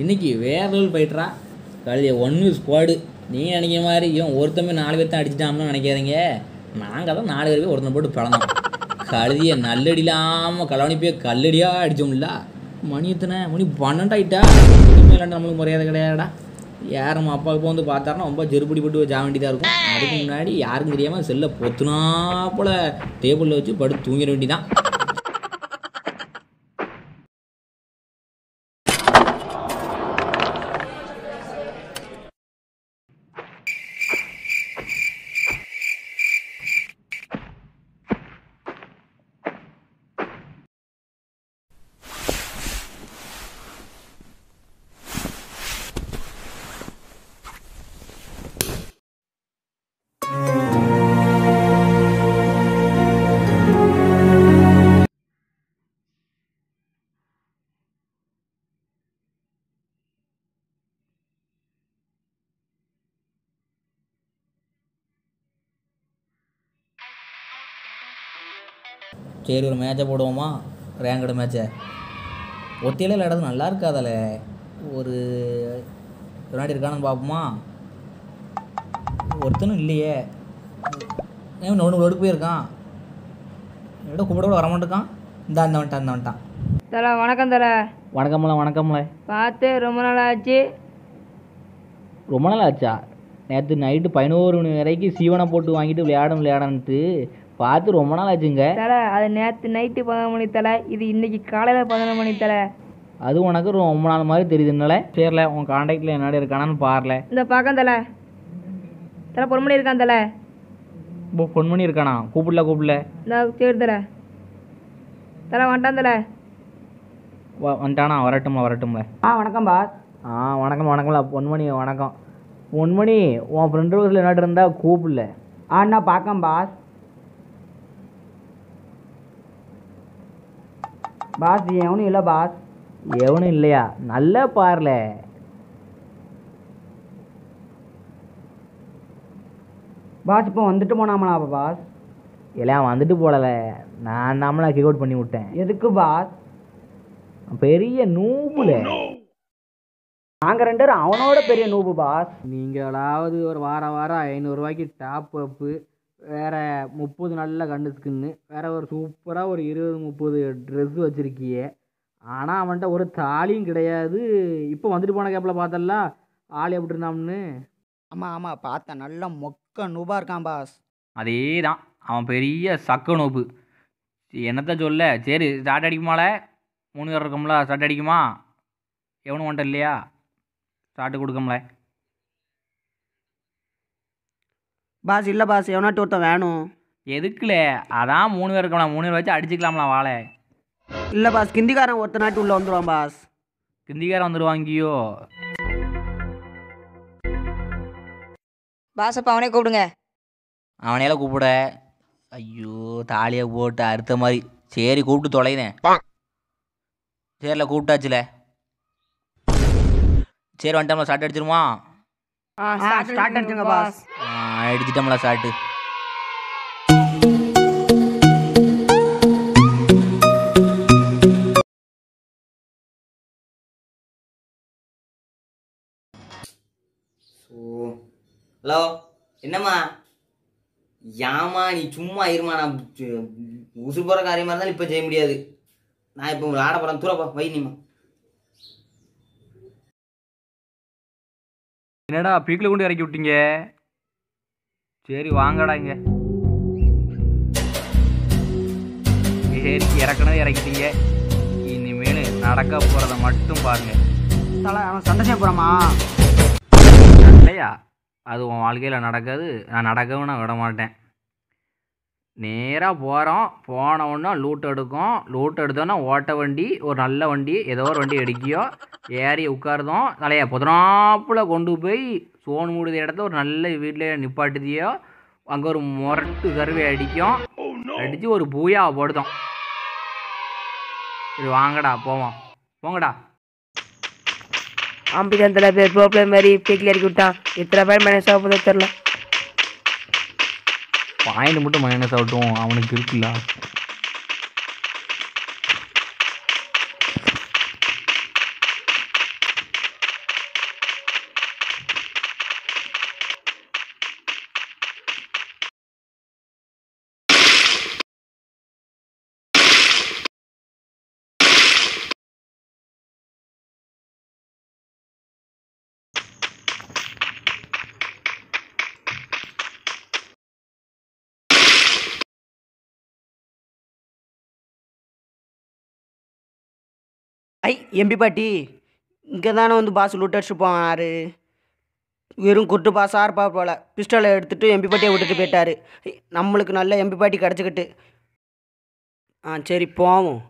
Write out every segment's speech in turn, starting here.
இன்னைக்கு வேற லெவல் போயிட்டுறா. ஒன் ஒன்று ஸ்குவாடு நீ நினைக்கிற மாதிரி இவன் ஒருத்தமே நாலு பேர் தான் அடிச்சிட்டாம்னு நினைக்காதீங்க. நாங்கள் தான் நாலு பேர் போய் ஒருத்தனை போட்டு பிளந்தோம். கழுதியை நல்லடி இல்லாமல் கலவணி போய் கல்லடியாக அடித்தோம்ல மணி எத்தனை? மணி பன்னெண்டாயிட்டா நம்மளுக்கு மரியாதை கிடையாதுடா. யார் நம்ம அப்பாவுக்கு வந்து பார்த்தாருன்னா ரொம்ப ஜெருப்படி போட்டு ஜா வேண்டியதாக இருக்கும். அதுக்கு முன்னாடி யாருக்கும் தெரியாமல் செல்லை பொத்துனா போல் டேபிளில் வச்சு படுத்து தூங்கிட வேண்டிதான் சரி ஒரு மேட்சை போடுவோமா? ரேங்கடு மேட்சை ஒத்தையில விளையாடுறது நல்லா இருக்காதல. ஒரு விளையாடி இருக்கானு பார்ப்போமா? ஒருத்தனும் இல்லையே. ஏன் ஒன்று ஒடுக்கு போயிருக்கான். என்னோட கூப்பிட கூட வரமாட்டேக்கான் இந்த அந்த வந்துட்டான் இந்த வந்துட்டான் தல வணக்கம் தல. வணக்கம்ல வணக்கம்ல பார்த்து ரொம்ப நாள் ஆச்சு ரொம்ப நாள் ஆச்சா நேற்று நைட்டு பதினோரு மணி வரைக்கும் சீவனை போட்டு வாங்கிட்டு விளையாடும் விளையாடன்ட்டு. பார்த்து ரொம்ப நாள் ஆச்சுங்க. தல அது நேற்று நைட்டு பதினொரு மணி தல இது இன்னைக்கு காலையில் பதினொரு மணி தல. அது உனக்கு ரொம்ப நாள் மாதிரி தெரியுதுனால சரில உன் காண்டாக்டில் என்னடி இருக்கானான்னு பாரல இந்த பார்க்க தல. தல பொறுமணி இருக்கான் தல. இப்போ ஃபோன் பண்ணி இருக்கானா? கூப்பிடல கூப்பிடல. இந்த சரி தல. தல வந்துட்டான் தல. வ- வந்துட்டானா? வரட்டும்ல வரட்டும்ல. ஆ வணக்கம் பாஸ் ஆ வணக்கம் வணக்கம்ல பொன்மணி வணக்கம். பொன்மணி உன் ஃப்ரெண்ட் ரோஸில் என்னட்டு இருந்தா கூப்பிடல. ஆ நான் பார்க்கேன் பாஸ் பாஸ் எவனும் இல்லை பாஸ். எவனும் இல்லையா? நல்லா பாருல. பாஸ் இப்போ வந்துட்டு போனாமலா பாஸ்? எல்லாம் வந்துட்டு போடல நான் நம்மளா கிக் அவுட் பண்ணி விட்டேன். எதுக்கு பாஸ்? பெரிய நூபுல நாங்கள் ரெண்டு பேரும் அவனோட பெரிய நூபு பாஸ். நீங்களாவது ஒரு வாரம் வாரம் ஐநூறுரூவாய்க்கு டாப் அப்பு வேற முப்பது நல்ல கண்டு ஸ்கின்னு வேற ஒரு சூப்பராக ஒரு இருபது முப்பது ட்ரெஸ் வச்சிருக்கியே. ஆனால் அவன்கிட்ட ஒரு தாலியும் கிடையாது. இப்போ வந்துட்டு போன கேப்பில் பார்த்தல ஆள் எப்படி இருந்தான்னு ஆமாம் ஆமாம் பார்த்தேன். நல்ல மொக்க நூபா இருக்கான் பாஸ். அதே தான் அவன் பெரிய சக்க நோப்பு என்னத்த சொல்ல? சரி ஸ்டார்ட் அடிக்குமால? மூணு பேர் இருக்கோம்ல ஸ்டார்ட் அடிக்குமா? எவனும் வந்துட்ட இல்லையா? ஸ்டார்ட் கொடுக்கம்ல. பாஸ் இல்லை பாஸ் எவனாட்டு ஒருத்தன் வேணும். எதுக்குல? அதான் மூணு பேர் இருக்கோம்ல மூணு பேர் வச்சு அடிச்சுக்கலாம்லாம் வாழை இல்லை பாஸ் கிந்திக்காரன் ஒருத்த நாட்டு உள்ளே வந்துடுவான் பாஸ். கிந்திக்காரன் வந்துடுவாங்கியோ பாஸ் அப்போ அவனே கூப்பிடுங்க. அவனையில கூப்பிட. ஐயோ தாலியை போட்டு அறுத்த மாதிரி. சரி கூப்பிட்டு தொலைதேன். சரில கூப்பிட்டாச்சுல. சரி வந்துட்டோம்ல ஸ்டார்ட் அடிச்சிருமா ஸ்டார்ட் அடிச்சுங்க பாஸ். அடிச்சிட்டோம்ல ஸ்டார்ட்டு ஹலோ என்னம்மா? ஏம்மா நீ சும்மா இருமா நான் உசு போகிற காரியமாக இருந்தாலும் இப்போ செய்ய முடியாது. நான் இப்போ ஆட போகிறேன் தூரப்பா வை நீமா என்னடா பீக்கில் கொண்டு இறக்கி விட்டீங்க? சரி வாங்கடா இங்கே. சரி இறக்கணும் இறக்கிட்டீங்க. இனிமேல் நடக்க போகிறத மட்டும் பாருங்க. தலை அவன் சண்டை செய்ய போகிறாமா இல்லையா அது உன் வாழ்க்கையில் நடக்காது. நான் நடக்கவும் நான் விட மாட்டேன். நேராக போகிறோம் போன உடனே லூட் எடுக்கும். லூட் எடுத்தோன்னா ஓட்ட வண்டி ஒரு நல்ல வண்டி ஏதோ ஒரு வண்டி அடிக்கியோ ஏறி உட்காருதோம் தலையா புதனாப்புல கொண்டு போய் சோன் மூடுத இடத்துல ஒரு நல்ல வீட்டில் நிப்பாட்டுதியோ அங்கே ஒரு முரட்டு கருவை அடிக்கும். அடித்து ஒரு பூயா போடுதோம். சரி வாங்கடா போவோம். போங்கடா. ஆம்பிதான் தலை பேர் ப்ரோப்ளே மாதிரி பீக்கில் இறக்கி விட்டான் எத்தனை பேர் மேனேஜ் ஆக போதோ தெரில பாயிண்ட் மட்டும் மைனஸ் ஆகட்டும் அவனுக்கு இருக்குல்ல. ஐ எம்பி பாட்டி இங்கே தானே வந்து பாஸ் லூட்டடிச்சு போனார் போனாரு வெறும் குட்டு பாசாக இருப்பா போல. பிஸ்டலை எடுத்துட்டு எம்பி பாட்டியை விட்டுட்டு போயிட்டார். நம்மளுக்கு நல்ல எம்பி பாட்டி கிடச்சிக்கிட்டு. ஆ சரி போவோம்.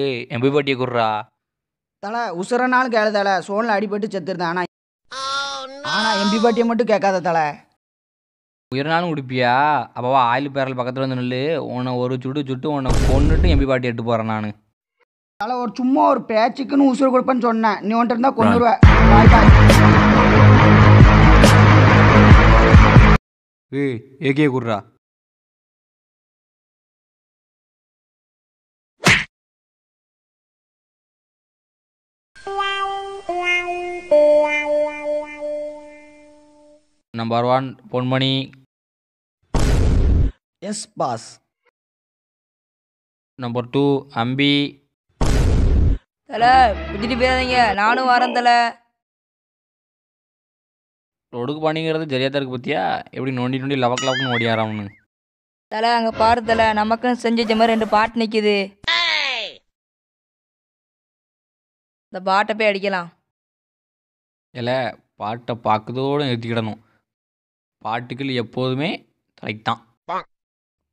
ஏய் எம்பி பாட்டியை குடுறா தலை உசுரனாலும் கேளு தலை. சோனில் அடிபட்டு செத்துருந்தேன். ஆனால் ஆனால் எம்பி பாட்டியை மட்டும் கேட்காத தலை. உயிர்னாலும் குடிப்பியா? அப்பவா ஆயில் பேரல் பக்கத்தில் வந்து நில்லு. உன்னை ஒரு சுட்டு சுட்டு உன்னை கொண்டுட்டு எம்பி பாட்டி எடுத்து போகிறேன் நான். தலை ஒரு சும்மா ஒரு பேச்சுக்குன்னு உசுறு கொடுப்பேன்னு சொன்னேன். நீ ஒன்ட்டு இருந்தால் கொண்டுருவேன் ஏய் ஏகே குடுறா number one Ponmani. Yes boss number two Ambi. தலை விட்டுட்டு போயிடாதீங்க நானும் வரேன் தலை. ஒடுக்கு பண்ணிங்கிறது சரியாக தான் இருக்கு பத்தியா? எப்படி நோண்டி நோண்டி லவக் லவக்குன்னு ஓடியாராம்னு தலை அங்கே பாரு தலை. நமக்குன்னு செஞ்சு வச்ச மாதிரி ரெண்டு பாட்டு நிற்கிது இந்த பாட்டை போய் அடிக்கலாம். இல்லை பாட்டை பார்க்கதோடு நிறுத்திக்கிடணும். பாட்டுக்கள் எப்போதுமே கரெக்ட் தான்.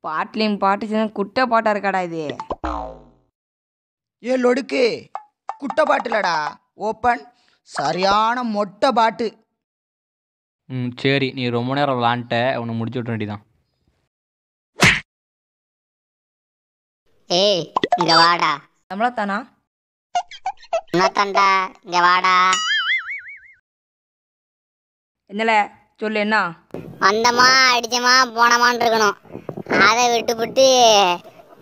பாட்டுலையும் பாட்டு குட்டை பாட்டாக இருக்காடா இது? ஏ லொடுக்கு குட்டை பாட்டுலடா ஓப்பன் சரியான மொட்டை பாட்டு. ம் சரி நீ ரொம்ப நேரம் விளாண்ட உன்னை முடிச்சு விட்ட வேண்டியதான் ஏய் இங்க வாடா. நம்மளா தானா இன்னத்தாண்டா இங்க வாடா. என்னல? சொல்லு என்ன வந்தமா அடிச்சமா போனமான்னு இருக்கணும் அதை விட்டுப்புட்டு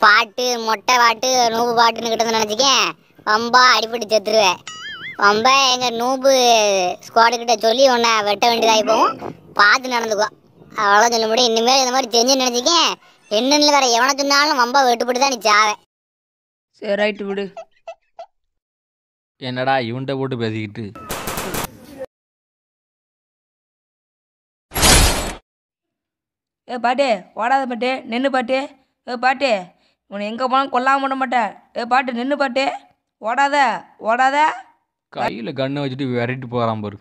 பாட்டு மொட்டை பாட்டு நூபு பாட்டுன்னு கிட்ட நினச்சிக்கேன் ரொம்ப அடிபட்டு செத்துருவேன் ரொம்ப எங்கள் நூபு ஸ்குவாடு கிட்ட சொல்லி உன்னை வெட்ட வேண்டியதாகி போகும். பார்த்து நடந்துக்கோ. அவ்வளோ சொல்ல முடியும். இனிமேல் இந்த மாதிரி செஞ்சு நினச்சிக்கேன் என்னன்னு வேற எவனை சொன்னாலும் ரொம்ப வெட்டுப்பட்டு தான் நீ சாவே. சரி ரைட்டு விடு. என்னடா இவன்கிட்ட போட்டு பேசிக்கிட்டு? ஏ பாட்டு ஓடாத பாட்டு நின்று பாட்டு. ஏ பாட்டு உன்னை எங்கே போனாலும் கொல்லாம விட மாட்டேன். ஏ பாட்டு நின்று பாட்டு. ஓடாத ஓடாத. கையில் கண்ணை வச்சுட்டு விரட்டிட்டு போகிறான் பாரு.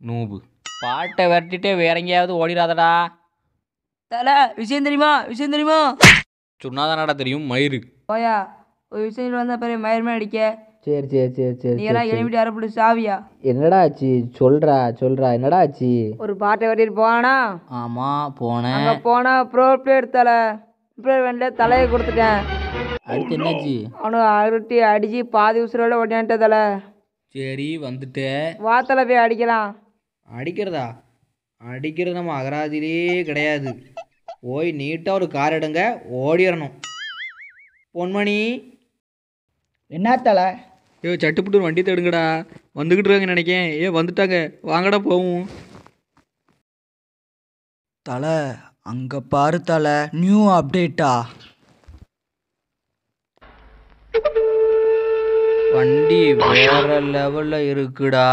நூபு. பாட்டை விரட்டிட்டே வேற எங்கேயாவது ஓடிடாதடா. தலை விஷயம் தெரியுமா? விஷயம் தெரியுமா? சொன்னாதானடா தெரியும் மயிறு. போயா ஒரு விஷயம் வந்த பிறகு மயிரமே அடிக்க. சரி சரி சரி சரி நீ எல்லாம் எழுப்பிட்டு அறப்பட்டு சாவியா? என்னடா ஆச்சு? சொல்றா சொல்றா. என்னடா ஆச்சு? ஒரு பாட்டை வெட்டிட்டு போவானா ஆமாம் போனேன். அங்கே போனா ப்ரோ பிளேயர் தலை பிளேயர் வேண்டிய தலையை கொடுத்துட்டேன். அடுத்து என்னாச்சு? அவனு அருட்டி அடிச்சு பாதி உசுரோட ஓட்டியான்ட்ட தலை. சரி வந்துட்டேன் வாத்தலை போய் அடிக்கலாம். அடிக்கிறதா? அடிக்கிறது நம்ம அகராதிலே கிடையாது. போய் நீட்டாக ஒரு கார் எடுங்க ஓடிடணும் பொன்மணி. என்ன தலை? ஏ சட்டுப்புட்டு ஒரு வண்டி தேடுங்கடா. வந்துக்கிட்டு இருக்காங்க நினைக்கேன். ஏ வந்துட்டாங்க. வாங்கடா போவோம். தலை அங்கே பாரு தலை. நியூ அப்டேட்டா வண்டி வேற லெவலில் இருக்குடா.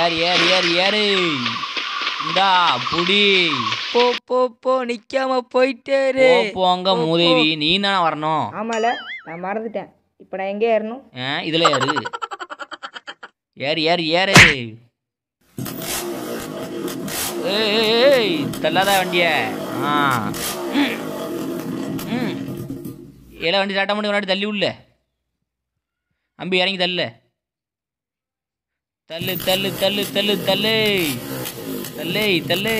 ஏறு ஏறு ஏறு ஏறு. இந்தா புடி. போ போ போ நிக்காம போயிட்டே இரு. போ போங்க மூதேவி. நீ தானே வரணும். ஆமால நான் மறந்துட்டேன். இப்போ நான் எங்கே ஏறணும்? ஆ இதில் ஏறு. ஏறு ஏறு ஏறு. ஏய் தள்ளாத வண்டிய. ஆ. ஏழை வண்டி டாட்டா பண்ணி முன்னாடி தள்ளி உள்ள. அம்பி இறங்கி தள்ளு. தள்ளு தள்ளு தள்ளு தள்ளு தள்ளு தள்ளு தள்ளு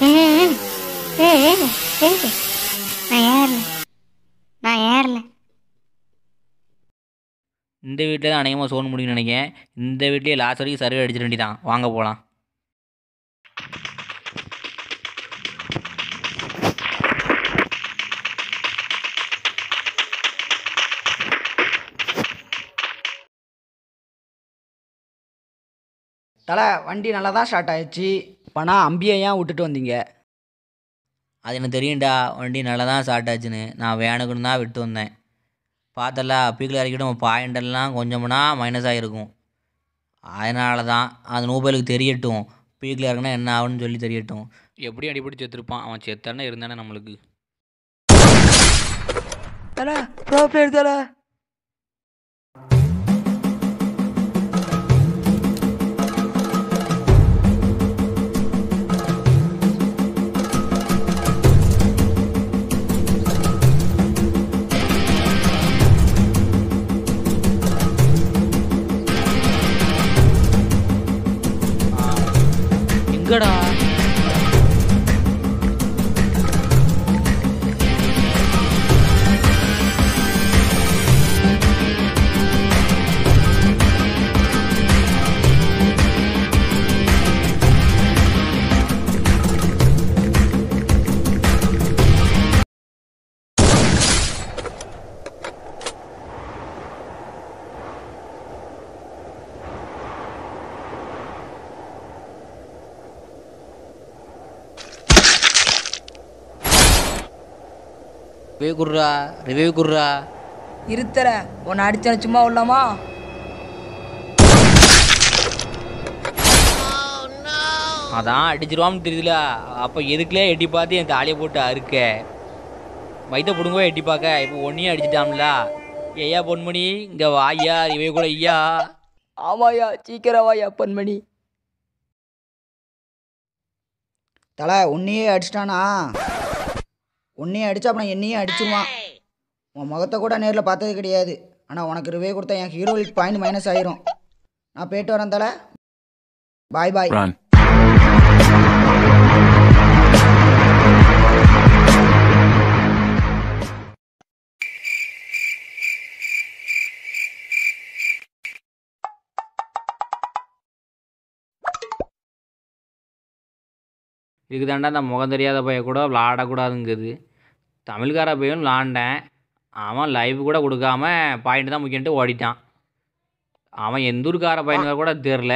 Hey, hey, hey. இந்த வீட்டில் தான் அநேகமாக சோன் முடியும்னு நினைக்கிறேன். இந்த வீட்லேயே லாஸ்ட் வரைக்கும் சர்வே அடிச்சிட வேண்டியதான் வாங்க போகலாம் தலை வண்டி நல்லா தான் ஸ்டார்ட் ஆயிடுச்சு. பணா அம்பியை ஏன் விட்டுட்டு வந்தீங்க? அது எனக்கு தெரியும்டா. வண்டி நல்லா தான் ஸ்டார்ட் ஆச்சுன்னு. நான் வேணுக்குன்னு தான் விட்டு வந்தேன். பார்த்தல பீக்கில் இறக்கிட்டு பாயிண்டெல்லாம் கொஞ்சம்னா மைனஸ் ஆகிருக்கும் அதனால தான் அது நூபலுக்கு தெரியட்டும். பீக்கில் இறக்குனா என்ன ஆகும்னு சொல்லி தெரியட்டும். எப்படி அடிப்படி செத்துருப்பான். அவன் செத்தானே இருந்தானே நம்மளுக்கு. தலை ப்ரோ பிளேயர் தலை 歌的、啊。ரிவ்யூ குர்ரா ரிவ்யூ குர்ரா இருத்தல உன்னை அடிச்சேன் சும்மா விடலாமா? அதான் அடிச்சிருவான்னு தெரியுதுல. அப்போ எதுக்குலே எட்டி பார்த்து என் தாலியை போட்டு அறுக்க? வயிற்ற பிடுங்கோ எட்டி பார்க்க. இப்போ ஒன்றையும் அடிச்சிட்டாம்ல ஐயா பொன்மணி இங்கே வாய்யா இவை கூட ஐயா. ஆமாயா சீக்கிரம் வாயா பொன்மணி. தலை உன்னையே அடிச்சிட்டானா? உன்னையே அடிச்சு அப்புறம் என்னையும் அடிச்சிருவான். உன் முகத்தை கூட நேரில் பார்த்தது கிடையாது. ஆனால் உனக்கு ரிவே கொடுத்தா என் ஹீரோயிக் பாயிண்ட் மைனஸ் ஆயிரும். நான் போயிட்டு வரேன் தலை. பாய் பாய் இதுக்கு தாண்டா அந்த முகம் தெரியாத பைய கூட விளாடக்கூடாதுங்குது. தமிழ்கார பையன் விளாண்டேன். அவன் லைவ் கூட கொடுக்காம பாயிண்ட் தான் முக்கியன்ட்டு ஓடிட்டான். அவன் எந்த ஊருக்கார பையனுங்க கூட தெரில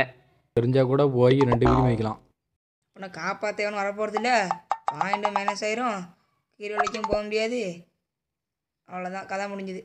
தெரிஞ்சா கூட போய் ரெண்டு வீடும் வைக்கலாம் உன்னை காப்பாற்றவனு வரப்போகிறது இல்லை பாயிண்ட் மைனஸ் ஆயிரும். கீழே போக முடியாது. அவ்வளோதான் கதை முடிஞ்சுது.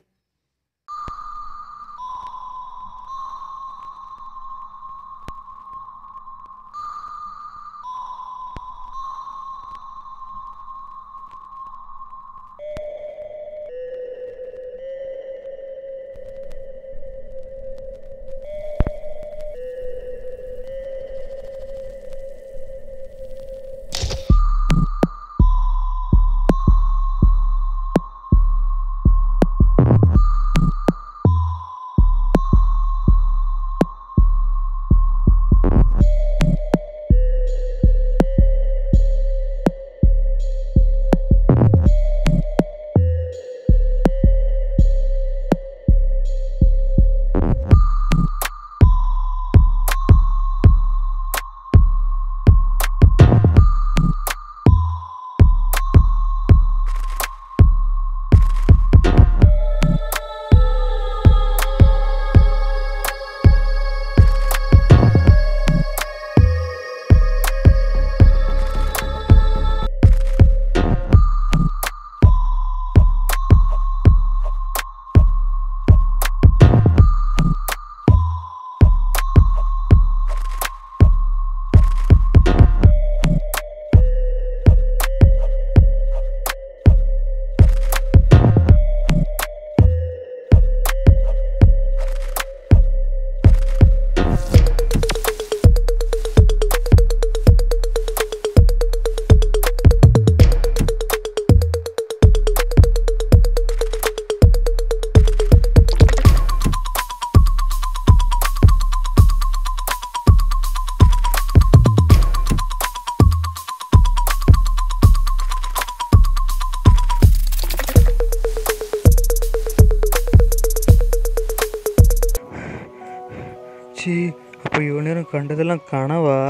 சி கனவா?